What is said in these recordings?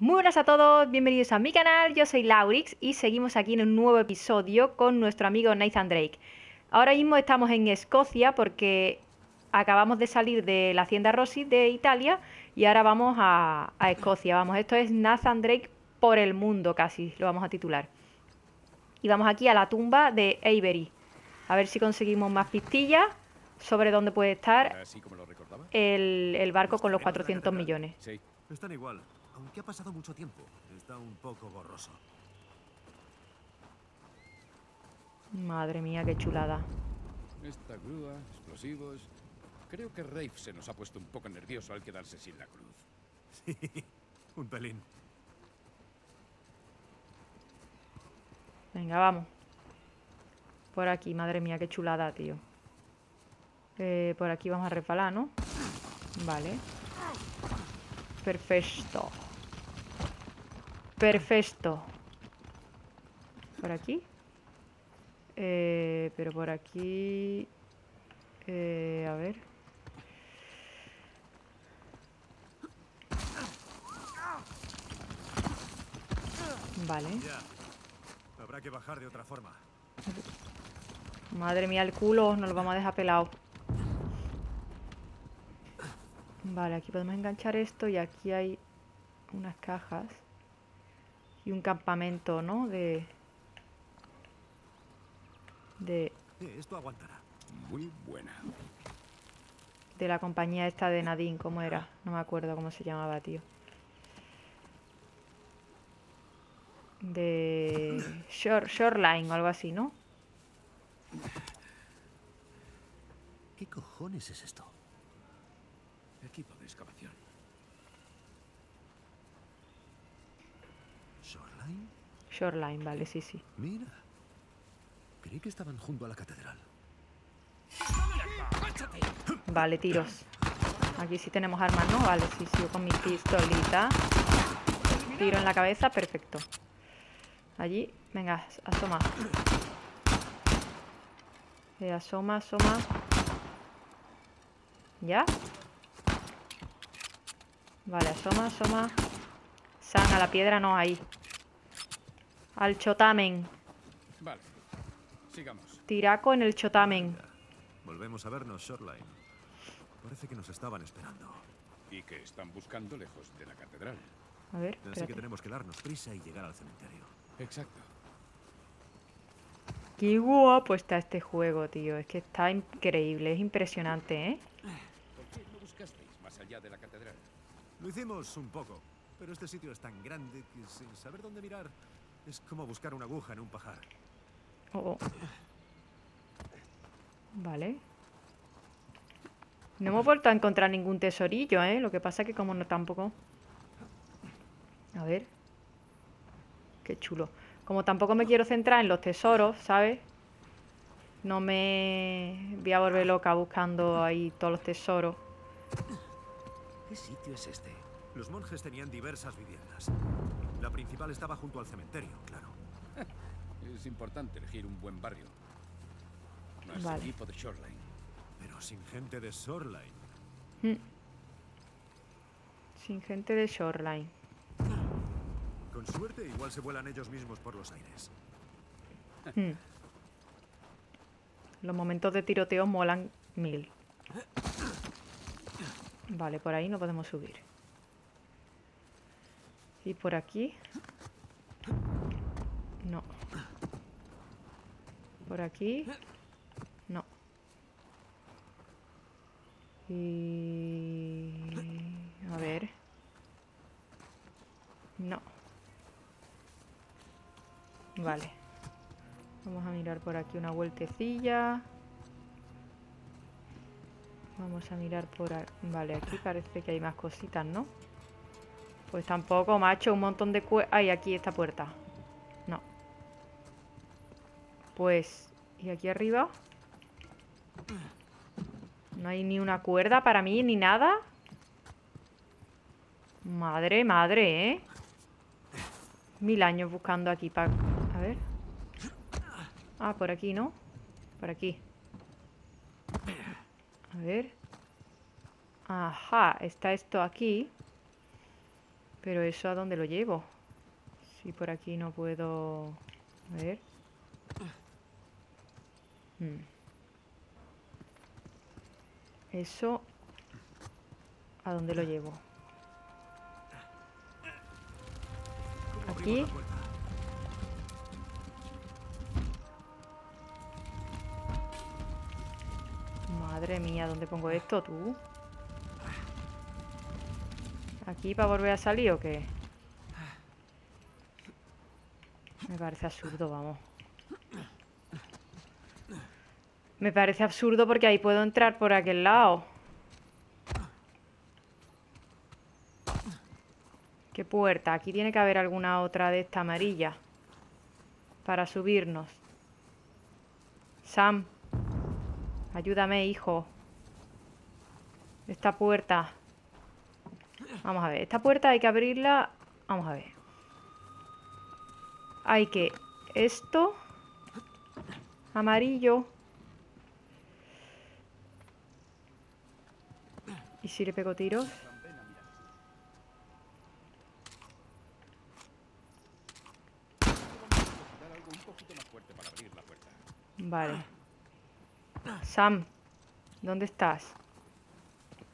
Muy buenas a todos, bienvenidos a mi canal, yo soy Laurix y seguimos aquí en un nuevo episodio con nuestro amigo Nathan Drake. Ahora mismo estamos en Escocia porque acabamos de salir de la hacienda Rossi de Italia y ahora vamos a, a Escocia. Vamos, esto es Nathan Drake por el mundo casi, lo vamos a titular. Y vamos aquí a la tumba de Avery. A ver si conseguimos más pistillas sobre dónde puede estar recordaba. el, el barco con los 400 millones. Sí. Están igual, aunque ha pasado mucho tiempo. Está un poco borroso. Madre mía, qué chulada. Esta grúa, explosivos. Creo que Rafe se nos ha puesto un poco nervioso al quedarse sin la cruz. Sí, un pelín. Venga, vamos. Por aquí, madre mía, qué chulada, tío. Eh, por aquí vamos a resbalar, ¿no? Vale. Perfecto. Perfecto. Por aquí. Eh, pero por aquí... Eh, a ver. Vale. Ya. Habrá que bajar de otra forma. Madre mía, el culo, nos lo vamos a dejar pelado. Vale, aquí podemos enganchar esto y aquí hay unas cajas. Y un campamento, ¿no? De... De, Eh, esto aguantará. Muy buena. de la compañía esta de Nadine, ¿cómo era? No me acuerdo cómo se llamaba, tío. De... Shore, Shoreline o algo así, ¿no? ¿Qué cojones es esto? Equipo de excavación. ¿Shoreline? Vale, sí, sí. Mira. Creí que estaban junto a la catedral. Vale, tiros. Aquí sí tenemos armas, ¿no? Vale, sí, sigo con mi pistolita. Tiro en la cabeza, perfecto. Allí, venga, asoma. Eh, asoma, asoma. ¿Ya? Vale, asoma, asoma. San, a la piedra no, ahí. Al chotamen. Vale. Sigamos. Tiraco en el chotamen. Volvemos a vernos, Shoreline. Parece que nos estaban esperando. Y que están buscando lejos de la catedral. A ver, Así que tenemos que darnos prisa y llegar al cementerio. Exacto. Qué guapo está este juego, tío. Es que está increíble, es impresionante, ¿eh? ¿Por qué no buscasteis más allá de la catedral? Lo hicimos un poco, pero este sitio es tan grande que sin saber dónde mirar es como buscar una aguja en un pajar. Oh, oh. Vale. No hemos vuelto a encontrar ningún tesorillo, ¿eh? Lo que pasa que como no tampoco... A ver. Qué chulo. Como tampoco me quiero centrar en los tesoros, ¿sabes? No me voy a volver loca buscando ahí todos los tesoros. ¿Qué sitio es este? Los monjes tenían diversas viviendas. La principal estaba junto al cementerio, claro. Es importante elegir un buen barrio. Más Vale. equipo de Shoreline. Pero sin gente de Shoreline. Mm. Sin gente de Shoreline. Con suerte, igual se vuelan ellos mismos por los aires. Hmm. Los momentos de tiroteo molan mil. Vale, por ahí no podemos subir. Y por aquí. No. Por aquí. No. Y... A ver. No. Vale. Vamos a mirar por aquí una vueltecilla. Vamos a mirar por. Vale, aquí parece que hay más cositas, ¿no? Pues tampoco, macho, un montón de cue... Ay, aquí esta puerta. No. Pues... ¿Y aquí arriba? No hay ni una cuerda para mí, ni nada. Madre, madre, ¿eh? Mil años buscando aquí para... A ver. Ah, por aquí, ¿no? Por aquí. A ver. Ajá, está esto aquí. Pero eso a dónde lo llevo? Si por aquí no puedo... A ver. Hmm. Eso... ¿A dónde lo llevo? ¿Cómo Aquí. Madre mía, ¿dónde pongo esto tú? ¿Aquí para volver a salir o qué? Me parece absurdo, vamos. Me parece absurdo porque ahí puedo entrar por aquel lado. ¿Qué puerta? Aquí tiene que haber alguna otra de esta amarilla. Para subirnos. Sam. Ayúdame, hijo. Esta puerta. Vamos a ver. Esta puerta hay que abrirla. Vamos a ver. Hay que... Esto... Amarillo. ¿Y si le pego tiros? Vale. Sam, ¿dónde estás?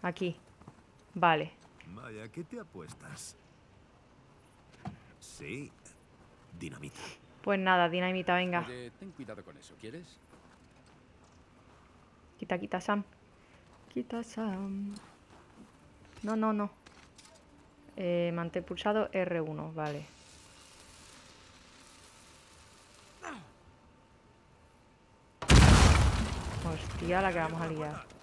Aquí. Vale. Vaya, ¿qué te apuestas? Sí, dinamita. Pues nada, dinamita, venga. Oye, ten cuidado con eso, ¿quieres? Quita, quita, Sam. Quita, Sam. No, no, no. Eh, mantén pulsado R1, vale. Hostia, la que vamos a liar.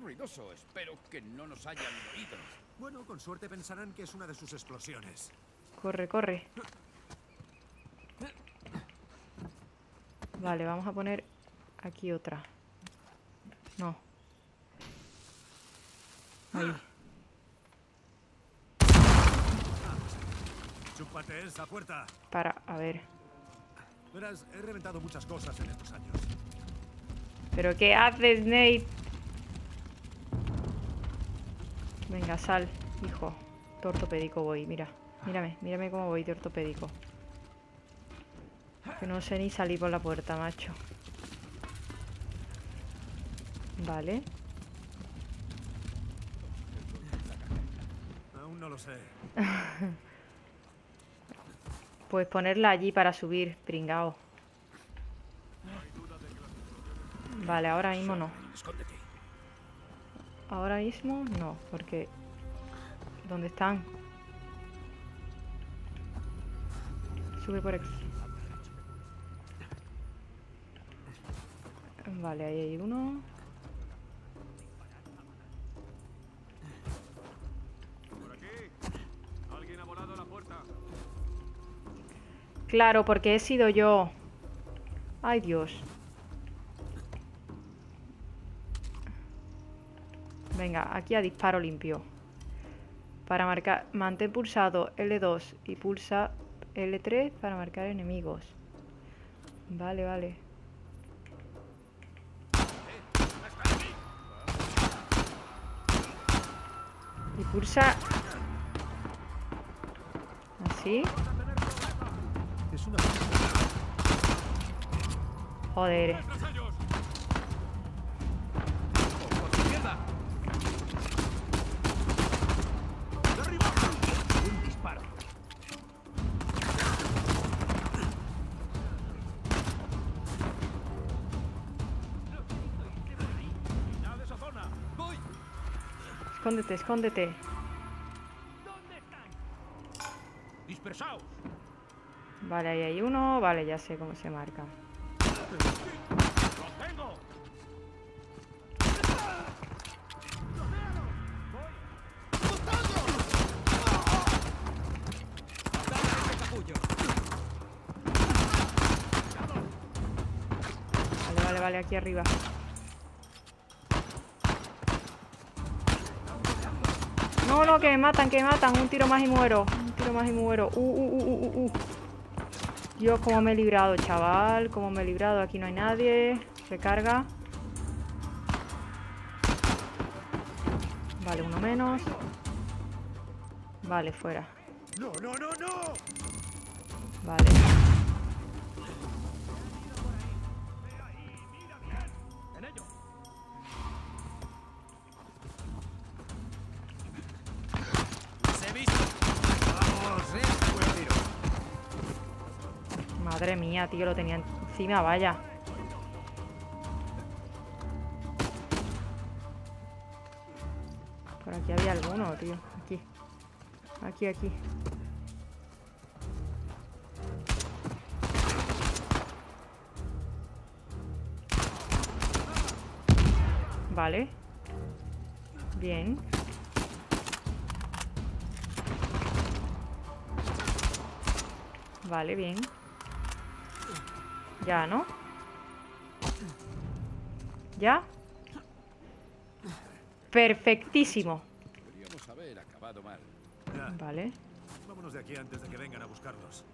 Ruidoso, espero que no nos hayan oído. Bueno, con suerte pensarán que es una de sus explosiones. Corre, corre. Vale, vamos a poner aquí otra. No. Ahí. Chúpate esa puerta. Para, a ver. Verás, he reventado muchas cosas en estos años. ¿Pero qué haces, Nate? Venga, sal, hijo. De ortopédico voy, mira. Mírame, mírame cómo voy de ortopédico. Que no sé ni salir por la puerta, macho. Vale. Aún no lo sé. Pues ponerla allí para subir, pringao. Vale, ahora mismo no. Escóndete. Ahora mismo no, porque... ¿Dónde están? Sube por aquí. Vale, ahí hay uno. Por aquí. Alguien ha volado la puerta. Claro, porque he sido yo. Ay, Dios. Venga, aquí a disparo limpio. Para marcar, mantén pulsado L2 y pulsa L3 para marcar enemigos. Vale, vale. Y pulsa... Así. Joder. Escóndete, escóndete. ¿Dónde están? ¡Dispersaos! Vale, ahí hay uno. Vale, ya sé cómo se marca. ¡Los tengo! Vale, vale, vale, aquí arriba. No, no, que me matan, que me matan. Un tiro más y muero. Un tiro más y muero. Uh, uh, uh, uh, uh, uh. Dios, cómo me he librado, chaval. Cómo me he librado. Aquí no hay nadie. Recarga. Vale, uno menos. Vale, fuera. ¡No, no, no, no! Vale. Tío, lo tenía encima, vaya. Por aquí había alguno, tío. Aquí. Aquí, aquí. Vale. Bien. Vale, bien. Ya, ¿no? ¿Ya? Perfectísimo. Podríamos haber acabado mal. Ya, Vale. vámonos de aquí antes de que vengan a buscarnos.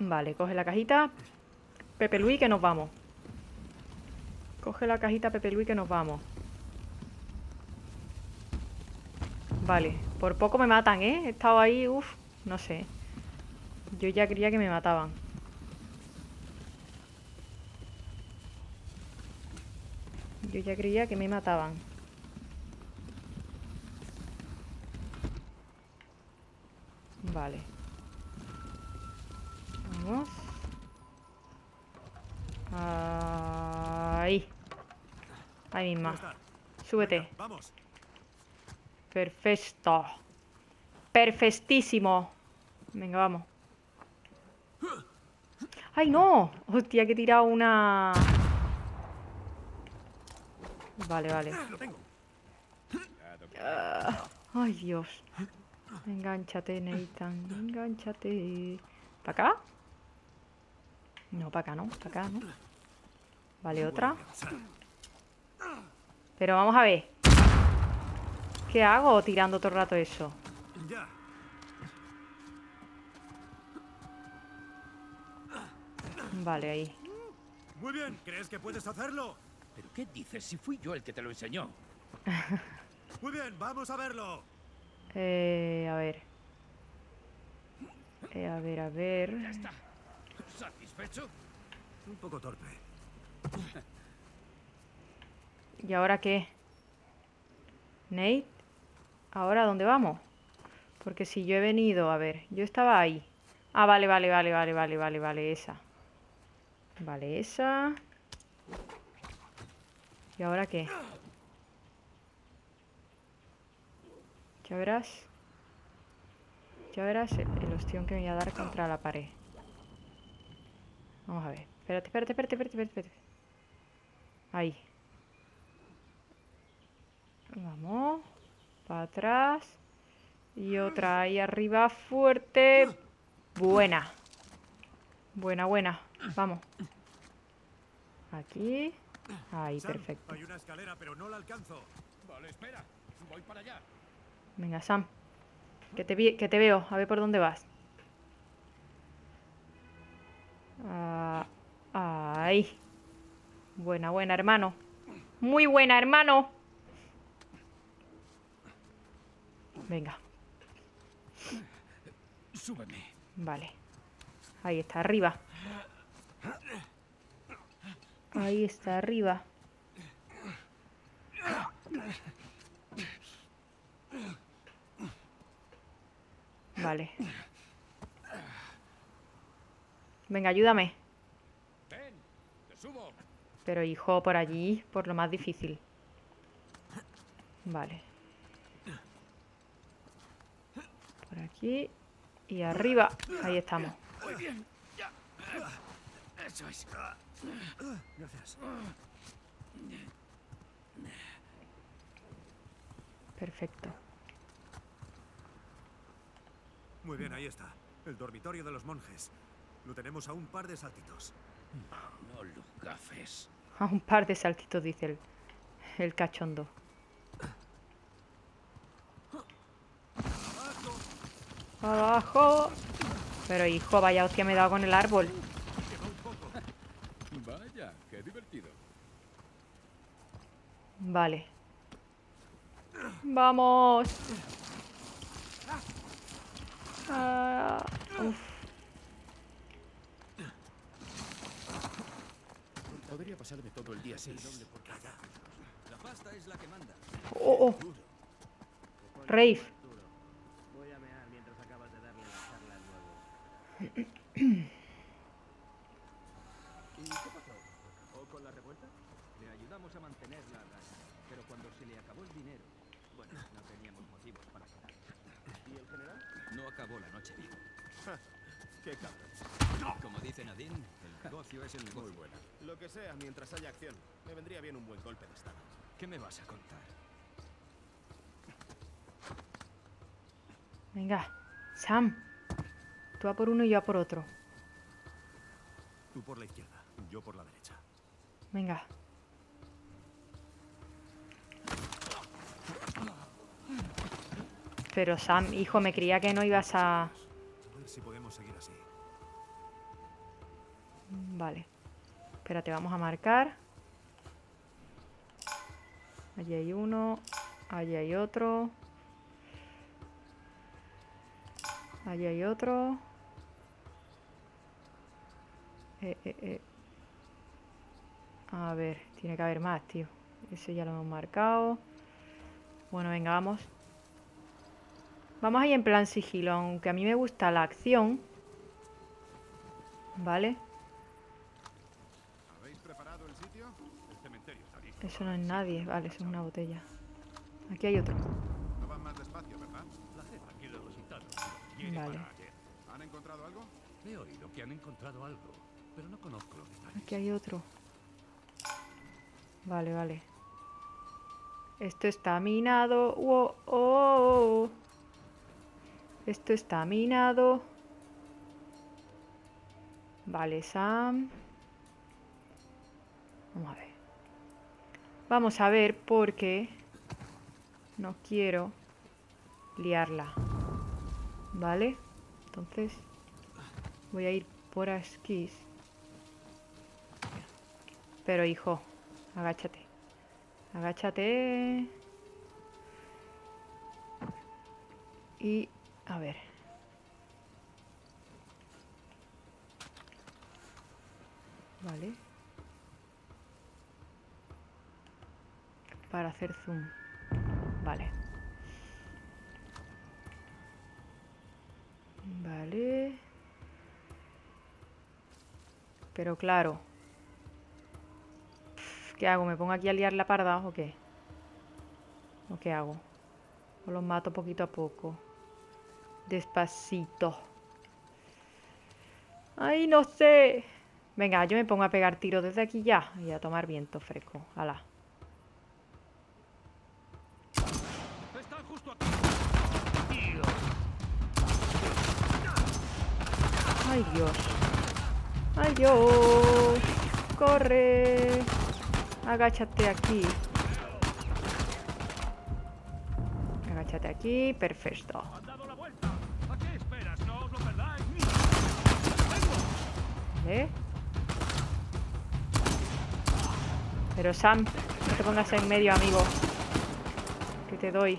Vale, coge la cajita. Pepe Luis, que nos vamos. Coge la cajita, Pepe Luis, que nos vamos. Vale, por poco me matan, ¿eh? He estado ahí, uff, no sé. Yo ya creía que me mataban. Ya creía que me mataban. Vale. Vamos. Ahí. Ahí misma. Súbete. ¡Vamos! Perfecto. Perfectísimo. Venga, vamos. ¡Ay, no! Hostia, que he tirado una... Vale, vale. Cuidado, Ah, Ay, Dios. Engánchate, Nathan. Engánchate. ¿Para acá? No, para acá no. Para acá no. Vale, otra. Pero vamos a ver. ¿Qué hago tirando todo el rato eso? Vale, ahí. Muy bien, ¿crees que puedes hacerlo? ¿Pero qué dices si fui yo el que te lo enseñó? Muy bien, vamos a verlo. Eh, a ver. Eh, a ver, a Ya ver. está. ¿Satisfecho? Un poco torpe. ¿Y ahora qué? Nate, ¿ahora dónde vamos? Porque si yo he venido, a ver, yo estaba ahí. Ah, vale, vale, vale, vale, vale, vale, vale, esa. Vale, esa. ¿Y ahora qué? Ya verás. Ya verás el, el ostión que me voy a dar contra la pared. Vamos a ver. Espérate, espérate, espérate, espérate, espérate. Ahí. Vamos. Para atrás. Y otra ahí arriba fuerte. Buena. Buena, buena. Vamos. Aquí. Ahí, Sam, perfecto. Hay una escalera, pero no la alcanzo. Vale, espera. Voy para allá. Venga, Sam. Que te, vi- que te veo. A ver por dónde vas. Ah, ahí. Buena, buena, hermano. Muy buena, hermano. Venga, Súbeme. vale. Ahí está, arriba. Ahí está, arriba. Vale. Venga, ayúdame. Ven, te subo. Pero hijo, por allí, por lo más difícil. Vale. Por aquí. Y arriba. Ahí estamos. Muy bien. Ya. Eso es. Gracias. Perfecto. Muy bien, ahí está. El dormitorio de los monjes. Lo tenemos a un par de saltitos. No lo gafes. A un par de saltitos, dice el, el cachondo. Abajo. Pero hijo, vaya hostia me he dado con el árbol. Quema un poco. Vaya, qué divertido. Vale. Vamos. Ah, uf. Podría pasarme todo el día así. La pasta es la que manda. Oh, oh. Rafe. Voy a mear mientras acabas de darle la charla al nuevo. ¿Y qué pasó? ¿O con la revuelta? Le ayudamos a mantenerla a raya, pero cuando se le acabó el dinero, bueno, no teníamos motivos para quedar. ¿Y el general? No acabó la noche bien. ¡Qué cabrón! Como dice Nadine, el negocio es el negocio. Muy buena. Lo que sea, mientras haya acción, me vendría bien un buen golpe de estado. ¿Qué me vas a contar? Venga, Sam. Tú a por uno y yo a por otro. Tú por la izquierda, yo por la derecha. Venga. Pero Sam, hijo, me creía que no ibas a... Vale. Espérate, vamos a marcar. Allí hay uno. Allí hay otro. Allí hay otro. Eh, eh, eh. A ver, tiene que haber más, tío. Ese ya lo hemos marcado. Bueno, venga, vamos. Vamos ahí en plan sigilo, aunque a mí me gusta la acción. ¿Vale? Eso no es nadie, vale, eso es una botella. Aquí hay otro. No van más despacio, ¿verdad? La jefa quiere el resultado. Quiere Vale. ¿Han encontrado algo? He oído que han encontrado algo, pero no conozco los detalles. Aquí hay otro. Vale, vale. Esto está minado. Wow, oh. Esto está minado. Vale, Sam. Vamos a ver. Vamos a ver porque no quiero liarla. ¿Vale? Entonces voy a ir por esquís. Pero hijo, agáchate. Agáchate. Y a ver. Vale. Hacer zoom. Vale. Vale. Pero claro. ¿Qué hago? ¿Me pongo aquí a liar la parda o qué? ¿O qué hago? O los mato poquito a poco. Despacito. Ay, no sé. Venga, yo me pongo a pegar tiros desde aquí ya. Y a tomar viento fresco. Ala. ¡Están justo aquí! Ay, Dios. Ay, Dios. Corre. Agáchate aquí. Agáchate aquí. Perfecto. ¿Vale? Pero Sam, no te pongas en medio, amigo. Que te doy.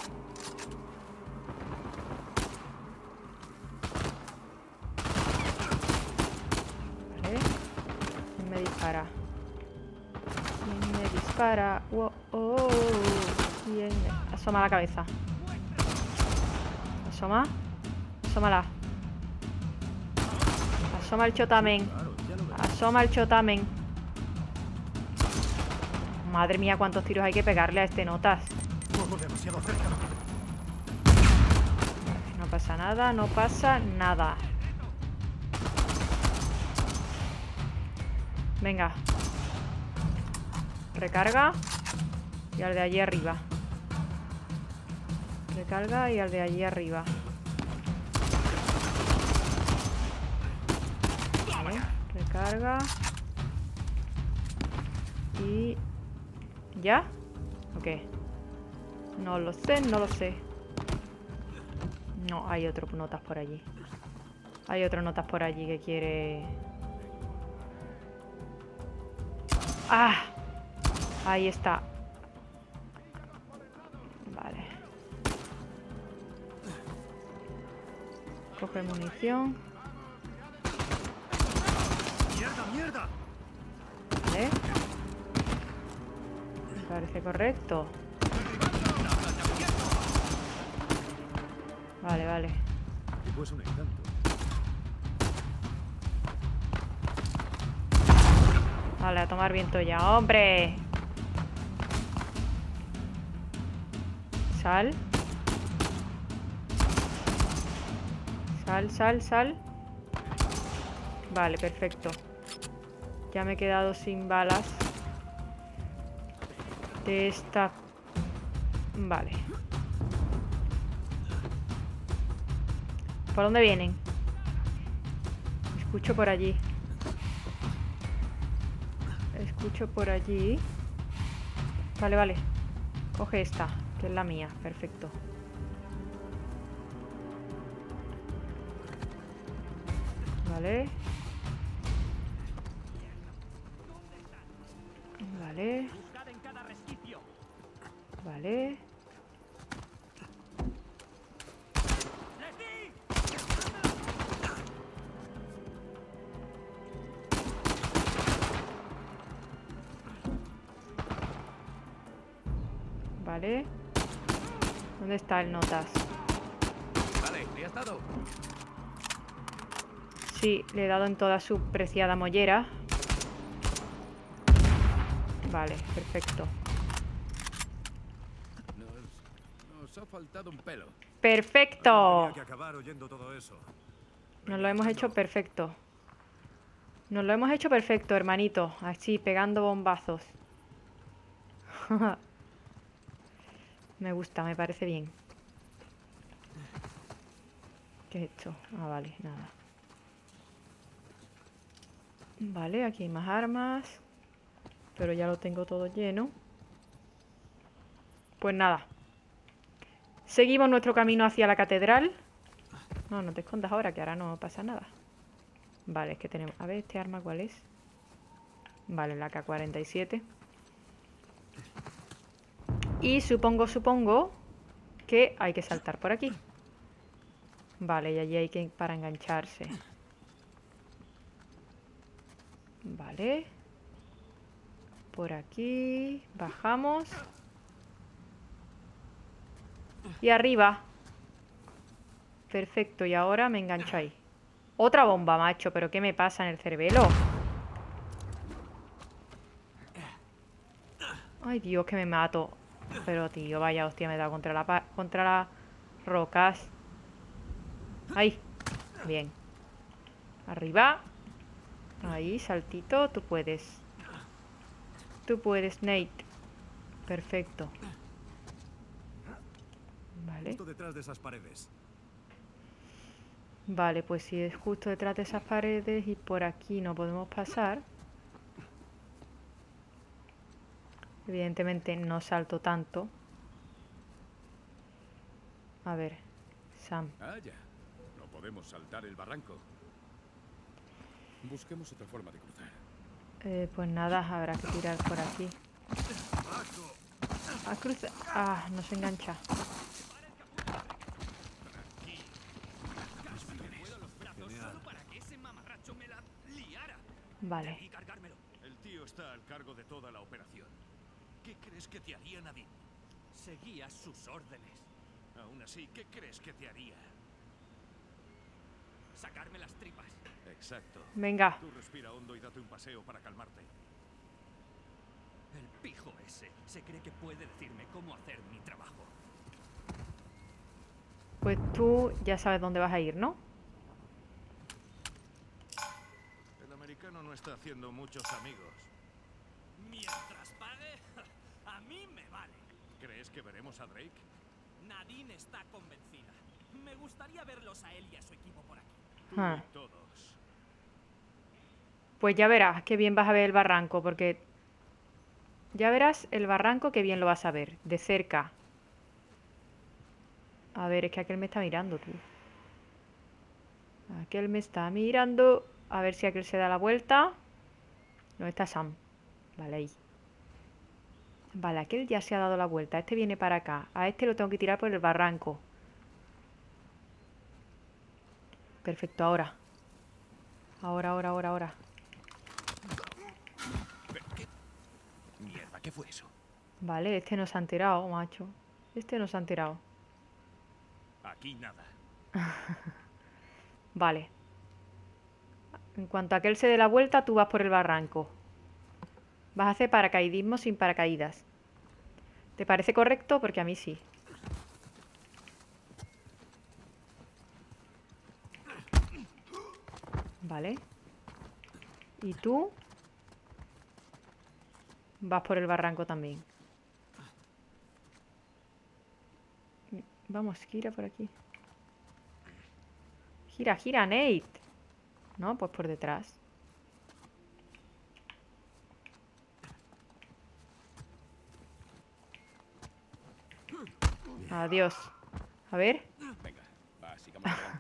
¿Quién me dispara? Wow, oh, ¿Quién me- Asoma la cabeza. Asoma. Asómala. Asoma el chotamen. Asoma el chotamen. Madre mía, cuántos tiros hay que pegarle a este notas. No pasa nada, no pasa nada. Venga. Recarga. Y al de allí arriba. Recarga y al de allí arriba. Recarga. Y... ¿Ya? ¿O qué? No lo sé, no lo sé. No, hay otro notas por allí. Hay otro notas por allí que quiere... ¡Ah! Ahí está. Vale. Coge munición. ¡Mierda, mierda! Vale. Me parece correcto. Vale, vale. Tipo es un encanto. Vale, a tomar viento ya. ¡Hombre! Sal. Sal, sal, sal. Vale, perfecto. Ya me he quedado sin balas. De esta... Vale. ¿Por dónde vienen? Escucho por allí. Escucho por allí. Vale, vale. Coge esta, que es la mía. Perfecto. Vale. Vale. Vale. Vale. ¿Dónde está el notas? Vale, ¿le has dado? Sí, le he dado en toda su preciada mollera. Vale, perfecto. Nos, nos ha faltado un pelo. ¡Perfecto! Tenía que acabar oyendo todo eso. Nos lo hemos hecho perfecto. Nos lo hemos hecho perfecto, hermanito. Así, pegando bombazos. me gusta, me parece bien. ¿Qué es esto? Ah, vale, nada. Vale, aquí hay más armas. Pero ya lo tengo todo lleno. Pues nada. Seguimos nuestro camino hacia la catedral. No, no te escondas ahora, que ahora no pasa nada. Vale, es que tenemos... A ver, ¿este arma cuál es? Vale, la K-47. Y supongo, supongo que hay que saltar por aquí. Vale, y allí hay que para engancharse. Vale. Por aquí. Bajamos. Y arriba. Perfecto, y ahora me engancho ahí. Otra bomba, macho, pero ¿qué me pasa en el cerebelo? Ay, Dios, que me mato. Pero, tío, vaya hostia, me he dado contra la contra las rocas. Ahí. Bien. Arriba. Ahí, saltito. Tú puedes. Tú puedes, Nate. Perfecto. Vale. Justo detrás de esas paredes. Vale, pues si es justo detrás de esas paredes y por aquí no podemos pasar. Evidentemente no salto tanto. A ver, Sam. Ah, ya. No podemos saltar el barranco. Busquemos otra forma de cruzar. Eh, pues nada, habrá que tirar por aquí. Ah, cruza. Ah, no se engancha. Vale. El tío está al cargo de toda la operación. ¿Qué crees que te haría Nadine? Seguía sus órdenes. Aún así, ¿qué crees que te haría? Sacarme las tripas. Exacto. Venga. Tú respira hondo y date un paseo para calmarte. El pijo ese se cree que puede decirme cómo hacer mi trabajo. Pues tú ya sabes dónde vas a ir, ¿no? El americano no está haciendo muchos amigos. Mientras ¿Crees que veremos a Drake? Nadine está convencida. Me gustaría verlos a él y a su equipo por aquí. Ah. todos. Pues ya verás qué bien vas a ver el barranco, porque ya verás el barranco que bien lo vas a ver, de cerca. A ver, es que aquel me está mirando, tú. Aquel me está mirando. A ver si aquel se da la vuelta. No está Sam. Vale, ahí. Vale, aquel ya se ha dado la vuelta. Este viene para acá. A este lo tengo que tirar por el barranco. Perfecto, ahora. Ahora, ahora, ahora, ahora. Mierda, ¿qué fue eso? Vale, este no se ha enterado, macho. Este no se ha enterado. Aquí nada. Vale. En cuanto a que él se dé la vuelta, tú vas por el barranco. Vas a hacer paracaidismo sin paracaídas. ¿Te parece correcto? Porque a mí sí. Vale. Y tú vas por el barranco también. Vamos, gira por aquí. Gira, gira, Nate. No, pues por detrás. Adiós. A ver. Venga, va.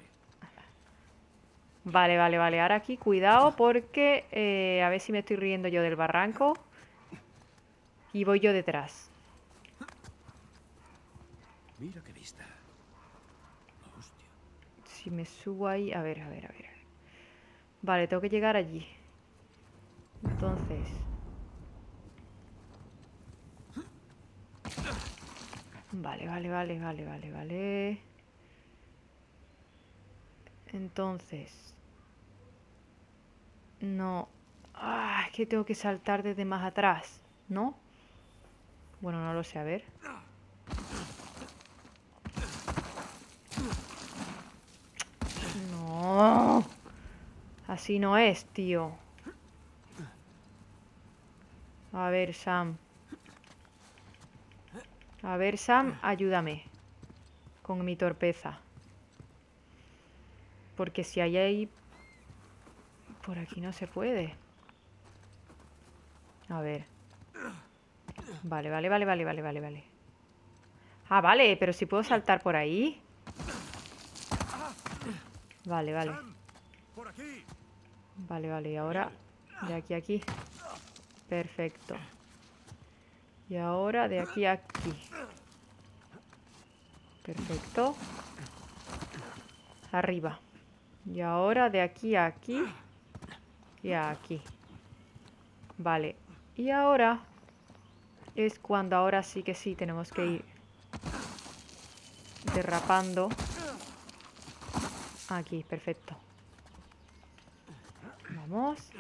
Vale, vale, vale. Ahora aquí, cuidado porque... eh, a ver si me estoy riendo yo del barranco. Y voy yo detrás. Mira qué vista. Hostia. Si me subo ahí... A ver, a ver. a ver. Vale, tengo que llegar allí. Entonces... Vale, vale, vale, vale, vale, vale. Entonces... No... Ah, es que tengo que saltar desde más atrás, ¿no? Bueno, no lo sé, a ver. No. Así no es, tío. A ver, Sam. A ver, Sam, ayúdame. Con mi torpeza. Porque si hay ahí... Por aquí no se puede. A ver. Vale, vale, vale, vale, vale, vale, vale. Ah, vale, pero si puedo saltar por ahí. Vale, vale. Vale, vale, y ahora de aquí a aquí. Perfecto. Y ahora de aquí a aquí. Perfecto. Arriba. Y ahora de aquí a aquí. Y a aquí. Vale. Y ahora es cuando ahora sí que sí tenemos que ir derrapando. Aquí, perfecto. Vamos.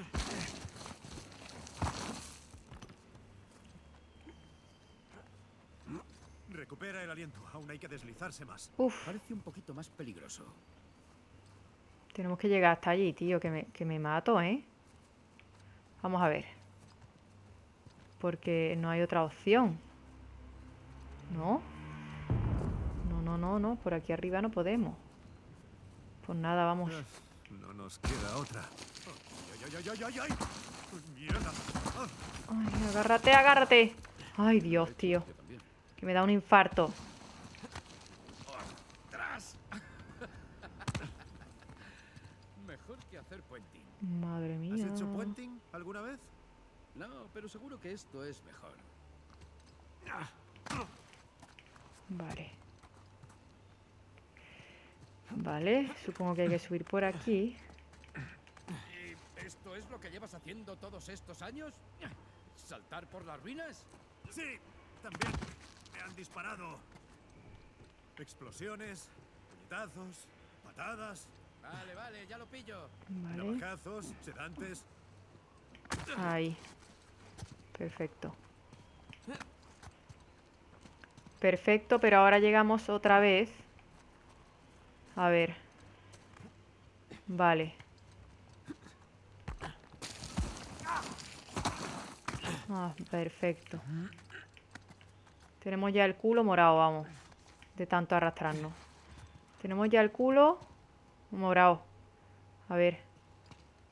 Recupera el aliento. Aún hay que deslizarse más. Uf, Parece un poquito más peligroso. tenemos que llegar hasta allí, tío, que me, que me mato, ¿eh? Vamos a ver. Porque no hay otra opción. ¿No? No, no, no, no. Por aquí arriba no podemos. Pues nada, vamos. No nos queda otra. ¡Ay, ay, ay, ay, ay! ¡Mierda! Ah, Ay, agárrate, agárrate. Ay, Dios, tío. Que me da un infarto. ¡Tras! Mejor que hacer puenting. Madre mía. ¿Has hecho puenting alguna vez? No, pero seguro que esto es mejor. Vale. Vale, supongo que hay que subir por aquí. ¿Y esto es lo que llevas haciendo todos estos años? ¿Saltar por las ruinas? Sí, también. Han disparado. Explosiones, puñetazos, patadas, Vale, vale, ya lo pillo. Vale. navajazos, sedantes. Ahí. Perfecto. Perfecto, pero ahora llegamos otra vez. A ver. Vale. Ah, perfecto. Tenemos ya el culo morado, vamos. De tanto arrastrarnos. Tenemos ya el culo morado. A ver.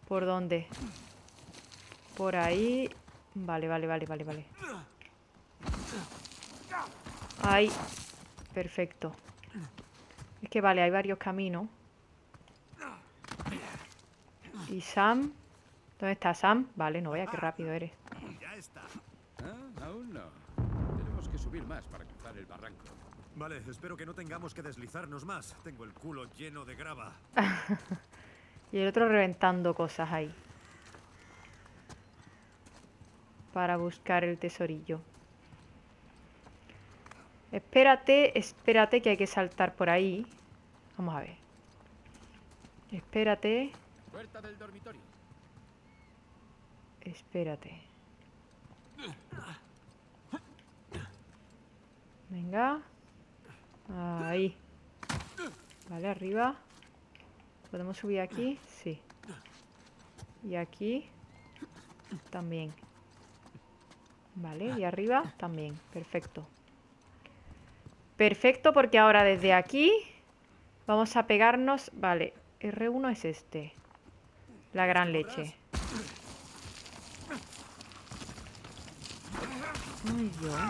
¿Por dónde? Por ahí. Vale, vale, vale, vale, vale. Ahí. Perfecto. Es que vale, hay varios caminos. Y Sam. ¿Dónde está Sam? Vale, no vea qué rápido eres. Ya está. Ah, aún no. Subir más para cruzar el barranco. Vale, espero que no tengamos que deslizarnos más. Tengo el culo lleno de grava. Y el otro reventando cosas ahí. Para buscar el tesorillo. Espérate, espérate que hay que saltar por ahí. Vamos a ver. Espérate, Puerta del dormitorio. espérate. Venga. Ahí. Vale, arriba. ¿Podemos subir aquí? Sí. Y aquí también. Vale, y arriba también. Perfecto. Perfecto, porque ahora desde aquí vamos a pegarnos... Vale, R1 es este. La gran leche. Ay, Dios.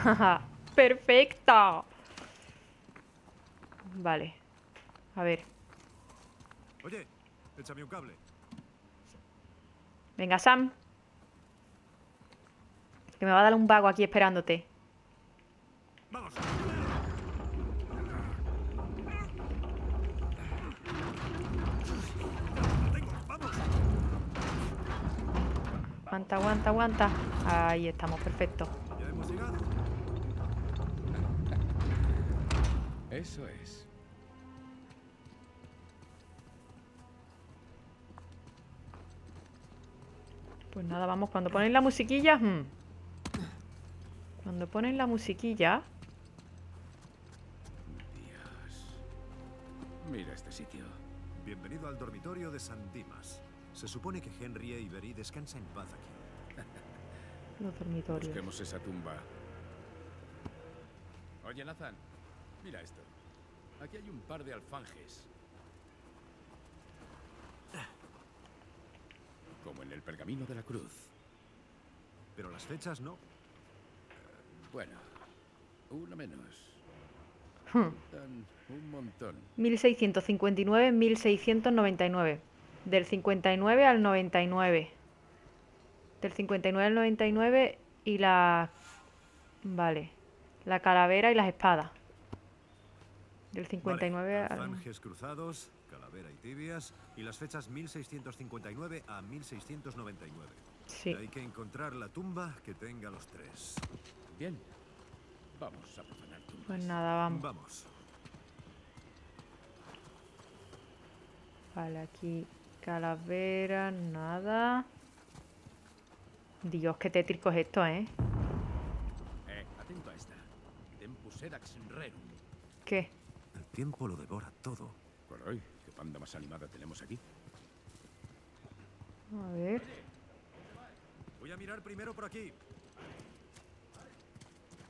¡Perfecto! Vale. A ver. Oye, échame un cable. Venga, Sam. Que me va a dar un vago aquí esperándote. ¡Vamos! Aguanta, aguanta, aguanta. Ahí estamos, perfecto. Ya hemos llegado. Eso es. Pues nada, vamos. Cuando ponen la musiquilla... hmm. Cuando ponen la musiquilla... Dios. Mira este sitio. Bienvenido al dormitorio de San Dimas. Se supone que Henry e Ibery descansan en paz aquí. Los dormitorios. Busquemos esa tumba. Oye, Nathan, mira esto. Aquí hay un par de alfanjes. Como en el pergamino de la cruz. Pero las fechas no. Bueno, uno menos. Hmm. Un montón. 1659, 1699. Del 59 al 99. Del 59 al 99 y la... Vale. La calavera y las espadas. Del 59 Vale, al... alfanjes cruzados, calavera y tibias, y las fechas 1659 a 1699. Sí. Hay que encontrar la tumba que tenga los tres. Bien. Vamos a profanar tumbas. Pues nada, vamos. Vamos. Vale, aquí calavera, nada. Dios, qué tétrico es esto, ¿eh? Eh, atento a esta. Tempus edax rerum. ¿Qué? El tiempo lo devora todo. Hoy, qué panda más animada tenemos aquí. A ver. Voy a mirar primero por aquí.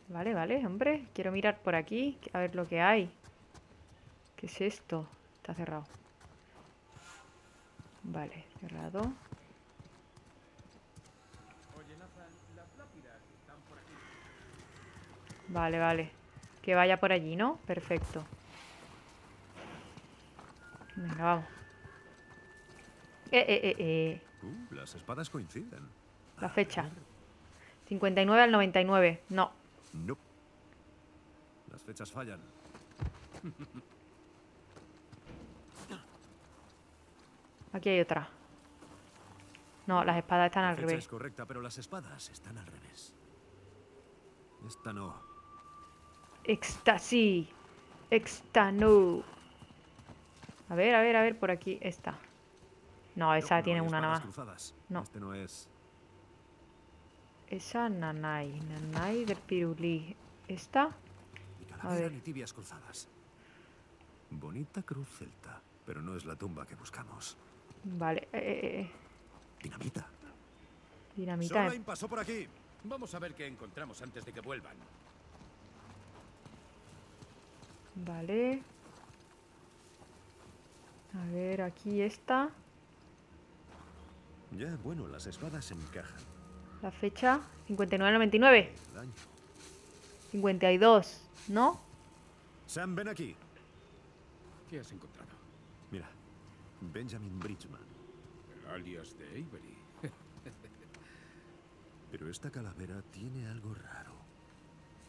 Vale, vale, hombre. Quiero mirar por aquí, a ver lo que hay. ¿Qué es esto? Está cerrado. Vale, cerrado. Vale, vale. Que vaya por allí, ¿no? Perfecto. Venga, vamos. Eh, eh, eh, eh. Uh, las espadas coinciden. La fecha. 59 al 99. No. No. Las fechas fallan. Aquí hay otra. No, las espadas están La al revés. es correcta, pero las espadas están al revés. Esta no. Éxtasis. Extanu. A ver, a ver, a ver, por aquí está. No, esa no tiene una más. cruzadas. No. Este no es. Esa nanay. Nanay del pirulí. ¿Esta? Calavera ver. ni tibias cruzadas. Bonita cruz celta, pero no es la tumba que buscamos. Vale. eh, eh, eh. Dinamita. Dinamita. Solheim pasó por aquí. Vamos a ver qué encontramos antes de que vuelvan. Vale. A ver, aquí está. Ya, bueno, las espadas encajan. La fecha. 59 al 99. El año. 52. ¿No? Sam, ven aquí. ¿Qué has encontrado? Mira, Benjamin Bridgman. El alias de Avery. Pero esta calavera tiene algo raro.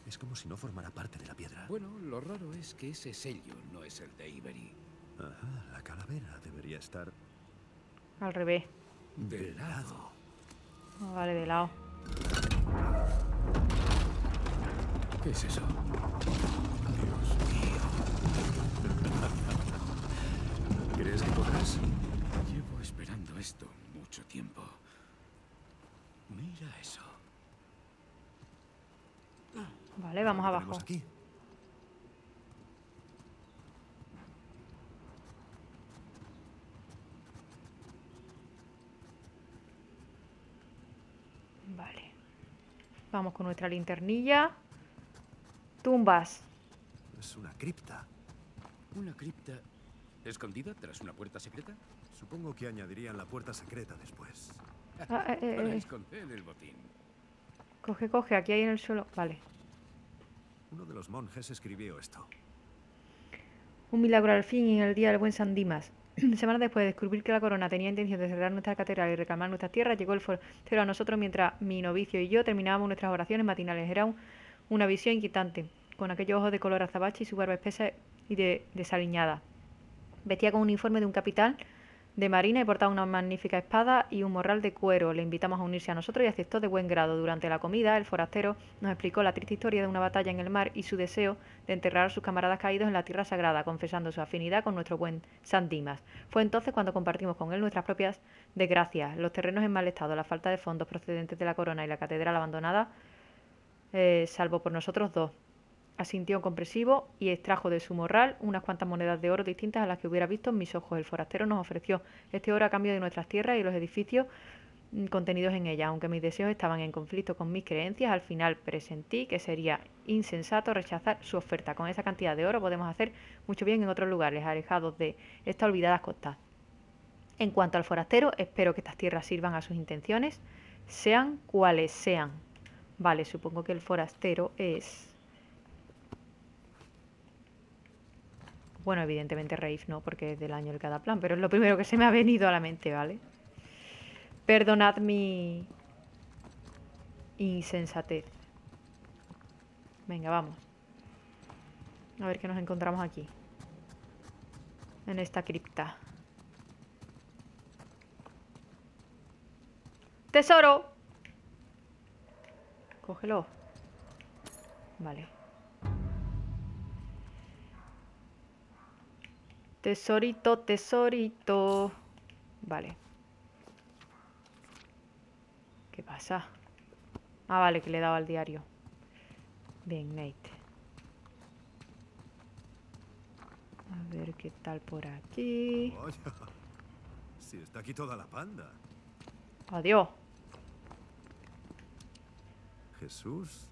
Es como si no formara parte de la piedra. Bueno, lo raro es que ese sello no es el de Ibery. Ajá, la calavera debería estar Al revés. del lado. Vale, de lado. ¿Qué es eso? ¿Crees que podrás? Llevo esperando esto mucho tiempo. Mira eso. Vale, vamos ¿Qué abajo. aquí? Vale. Vamos con nuestra linternilla. Tumbas. Es una cripta. ¿Una cripta escondida tras una puerta secreta? Supongo que añadirían la puerta secreta después. Ah, eh, eh, Para eh. esconder el botín. Coge, coge, aquí hay en el suelo. Vale. Uno de los monjes escribió esto. Un milagro al fin en el día del buen San Dimas. Semanas después de descubrir que la corona tenía intención de cerrar nuestra catedral y reclamar nuestras tierras, llegó el forastero a nosotros mientras mi novicio y yo terminábamos nuestras oraciones matinales. Era un- una visión inquietante, con aquellos ojos de color azabache y su barba espesa y de, desaliñada. Vestía con un uniforme de un capitán de marina y portaba una magnífica espada y un morral de cuero. Le invitamos a unirse a nosotros y aceptó de buen grado. Durante la comida, el forastero nos explicó la triste historia de una batalla en el mar y su deseo de enterrar a sus camaradas caídos en la tierra sagrada, confesando su afinidad con nuestro buen San Dimas. Fue entonces cuando compartimos con él nuestras propias desgracias, los terrenos en mal estado, la falta de fondos procedentes de la corona y la catedral abandonada, eh, salvo por nosotros dos. Asintió comprensivo y extrajo de su morral unas cuantas monedas de oro distintas a las que hubiera visto en mis ojos. El forastero nos ofreció este oro a cambio de nuestras tierras y los edificios mm, contenidos en ellas. Aunque mis deseos estaban en conflicto con mis creencias, al final presentí que sería insensato rechazar su oferta. Con esa cantidad de oro podemos hacer mucho bien en otros lugares, alejados de estas olvidadas costas. En cuanto al forastero, espero que estas tierras sirvan a sus intenciones, sean cuales sean. Vale, supongo que el forastero es... Bueno, evidentemente Raif no, porque es del año el cada plan, pero es lo primero que se me ha venido a la mente, ¿vale? Perdonad mi insensatez. Venga, vamos. A ver qué nos encontramos aquí. En esta cripta. ¡Tesoro! Cógelo. Vale. Tesorito, tesorito. Vale. ¿Qué pasa? Ah, vale, que le he dado al diario. Bien, Nate. A ver qué tal por aquí. Si está aquí toda la panda. Adiós. Jesús.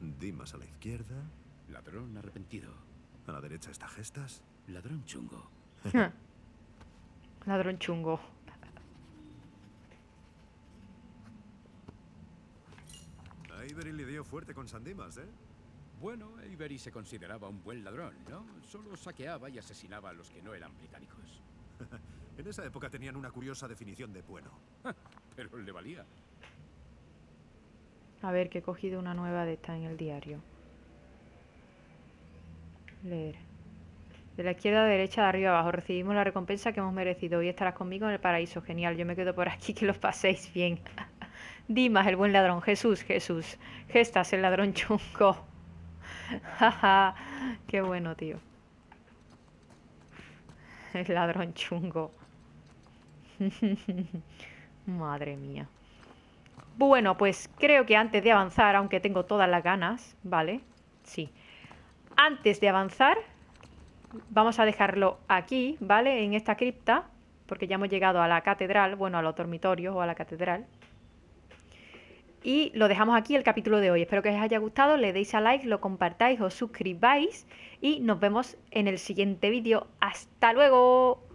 Dimas a la izquierda. Ladrón arrepentido. A la derecha está Gestas. Ladrón chungo. Ladrón chungo. A Ibery le dio fuerte con Sandimas, ¿eh? Bueno, Ibery se consideraba un buen ladrón, ¿no? Solo saqueaba y asesinaba a los que no eran británicos. En esa época tenían una curiosa definición de bueno. Pero le valía. A ver, que he cogido una nueva de esta en el diario. Leer. De la izquierda a derecha, de arriba a abajo. Recibimos la recompensa que hemos merecido. Hoy estarás conmigo en el paraíso. Genial. Yo me quedo por aquí. Que los paséis bien. Dimas, el buen ladrón. Jesús, Jesús. Gestas, el ladrón chungo. Jaja. Qué bueno, tío. El ladrón chungo. Madre mía. Bueno, pues creo que antes de avanzar, aunque tengo todas las ganas, ¿vale? Sí. Antes de avanzar, vamos a dejarlo aquí, ¿vale? En esta cripta, porque ya hemos llegado a la catedral, bueno, a los dormitorios o a la catedral. Y lo dejamos aquí el capítulo de hoy. Espero que os haya gustado, le deis a like, lo compartáis, os suscribáis y nos vemos en el siguiente vídeo. ¡Hasta luego!